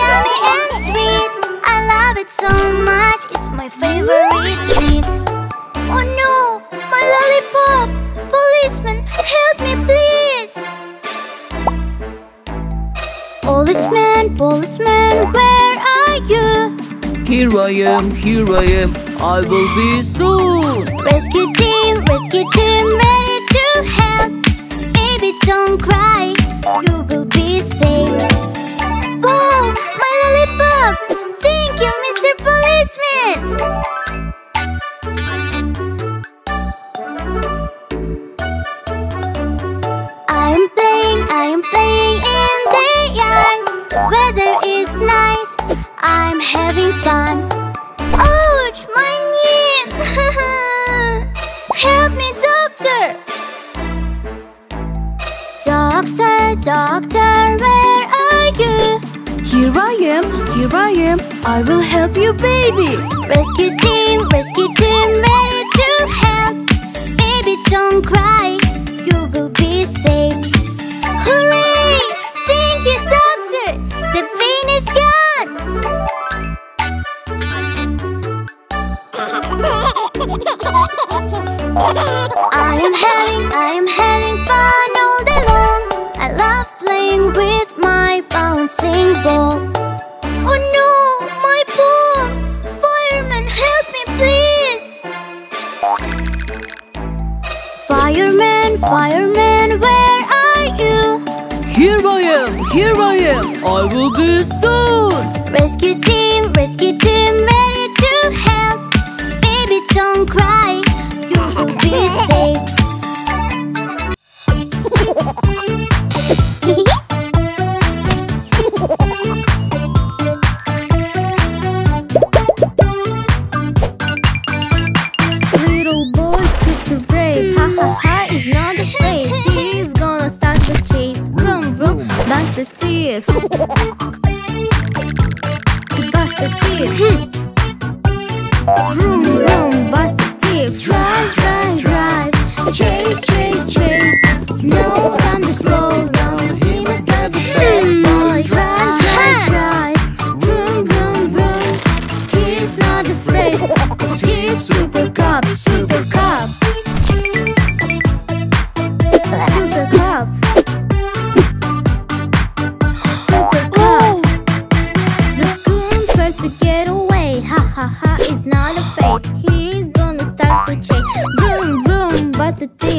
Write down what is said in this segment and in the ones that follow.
yummy and sweet. I love it so much, it's my favorite treat. Oh no, my lollipop! Policeman, help me please! Policeman, policeman, where are you? Here I am, here I am. I will be soon. Rescue team, rescue team, ready to help. Baby, don't cry, you will be safe. Weather is nice, I'm having fun. Ouch, my knee! Help me, doctor! Doctor, doctor, where are you? Here I am, here I am. I will help you, baby. Rescue team, rescue team, ready to help. Baby, don't cry, you will be safe. I am having, I am having fun all day long. I love playing with my bouncing ball. Oh no, my ball! Fireman, help me, please! Fireman, fireman, where are you? Here I am, here I am. I will be soon. the deal.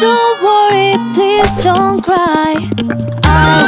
don't worry, please don't cry. I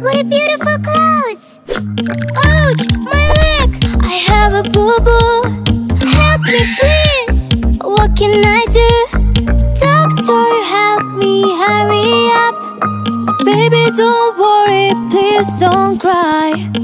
What a beautiful clothes! Ouch! My leg! I have a boo-boo! Help me, please! What can I do? Doctor, help me, hurry up! Baby, don't worry, please don't cry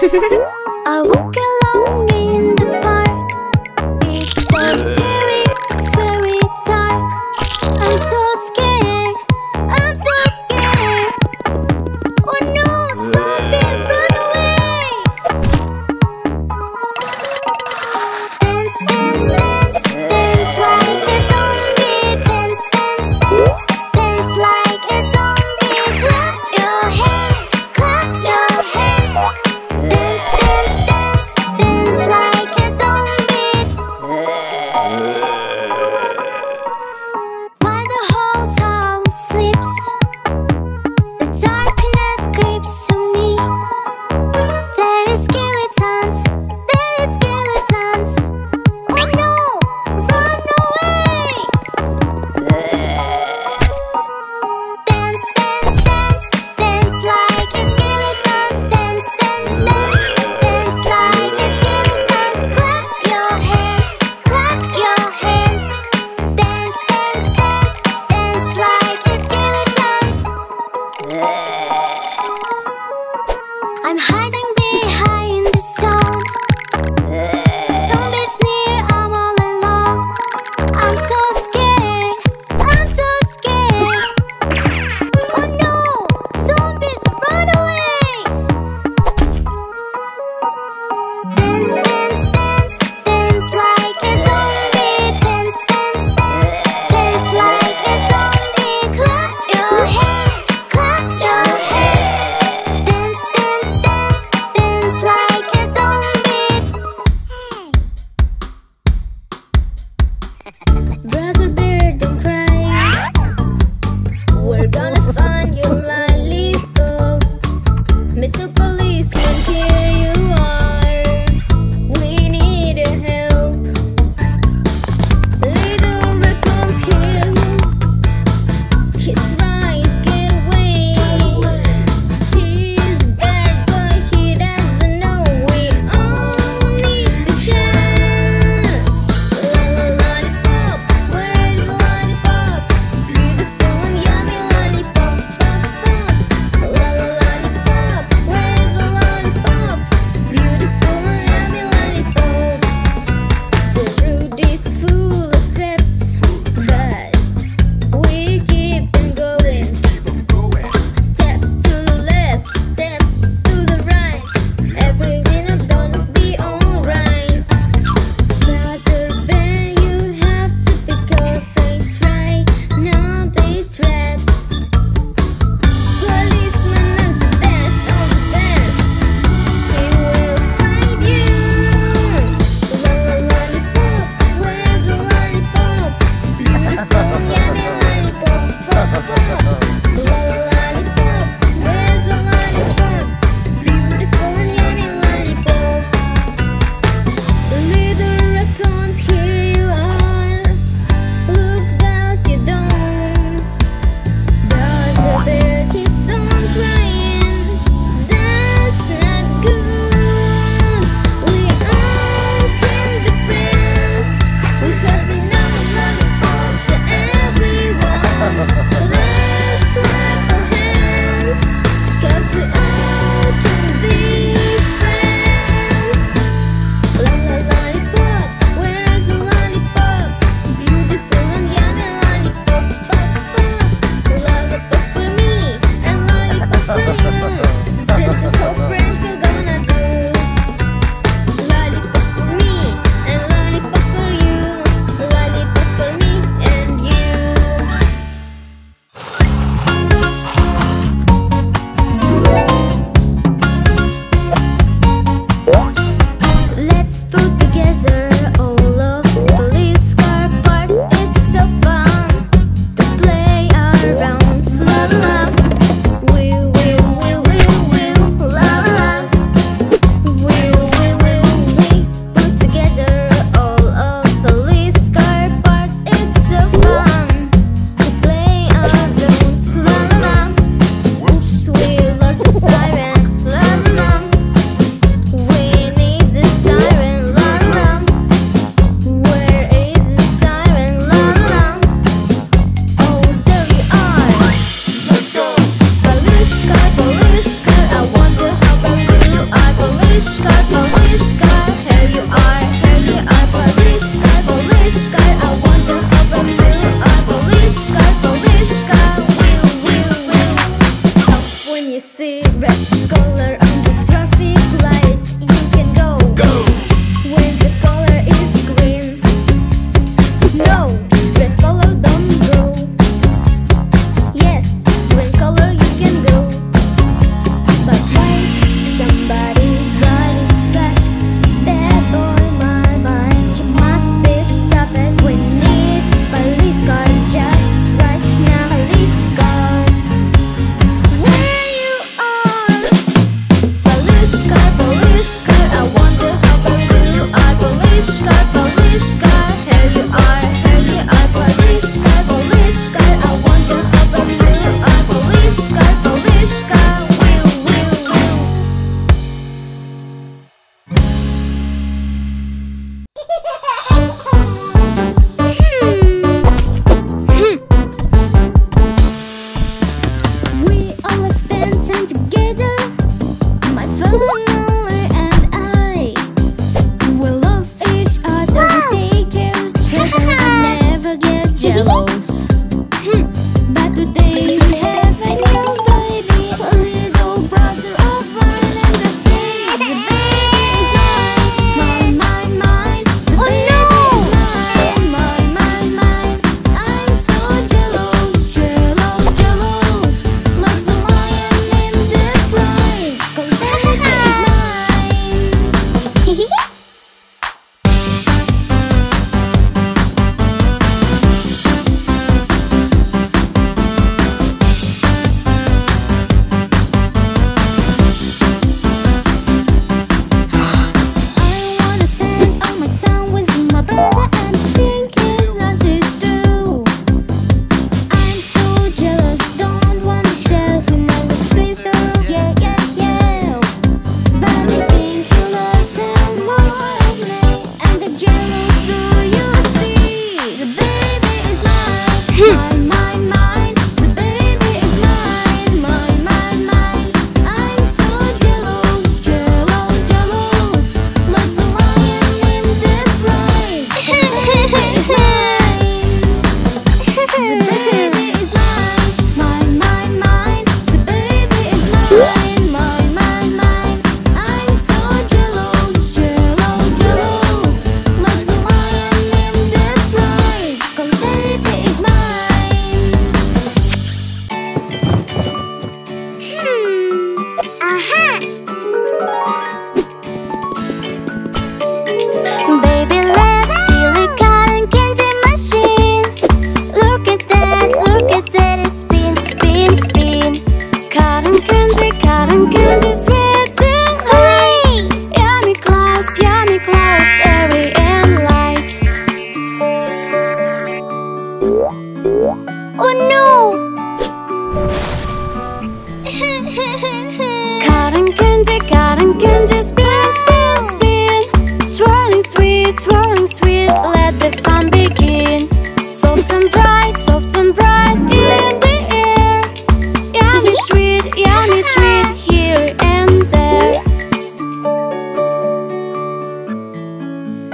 I walk along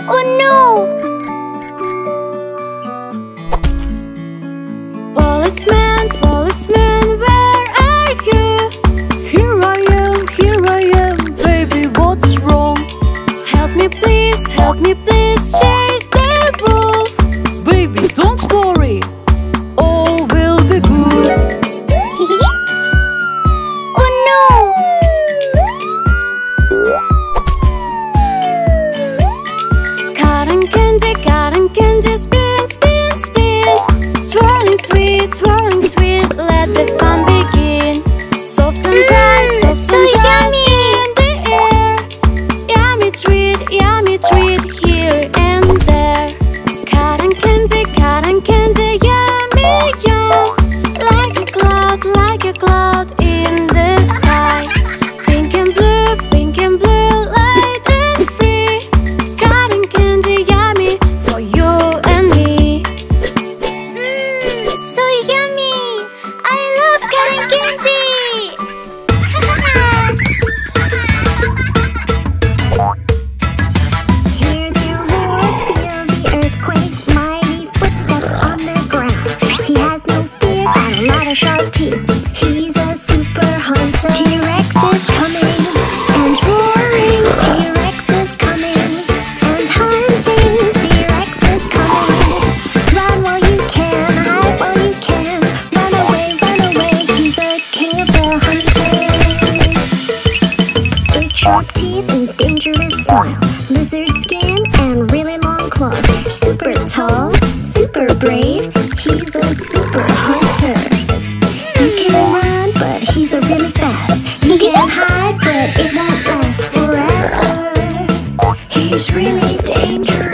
Oh no! is really dangerous.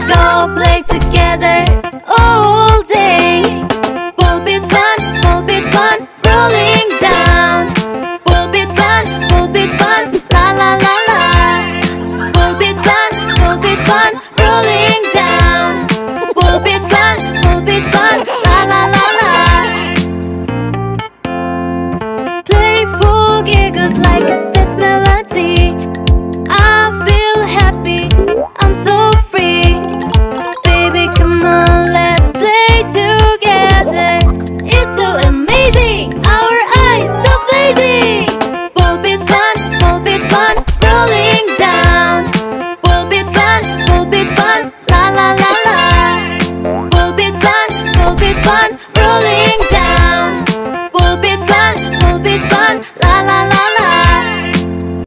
Let's go play together all day.